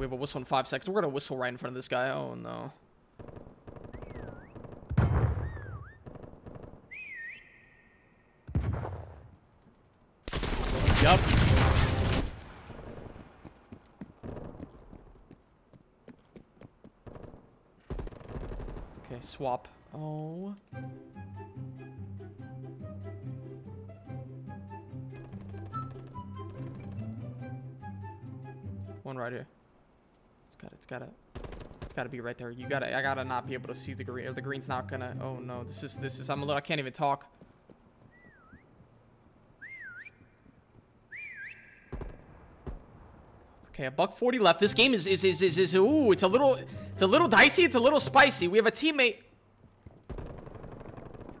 we have a whistle in five seconds. We're gonna whistle right in front of this guy. Oh no. Yup. Okay, swap. Oh. One right here. It's got it's gotta it's gotta be right there. You gotta I gotta not be able to see the green or the green's not gonna oh no, this is this is I'm a little I can't even talk. Okay, a buck 40 left. This game is is is is, is ooh, it's a little it's a little dicey, it's a little spicy. We have a teammate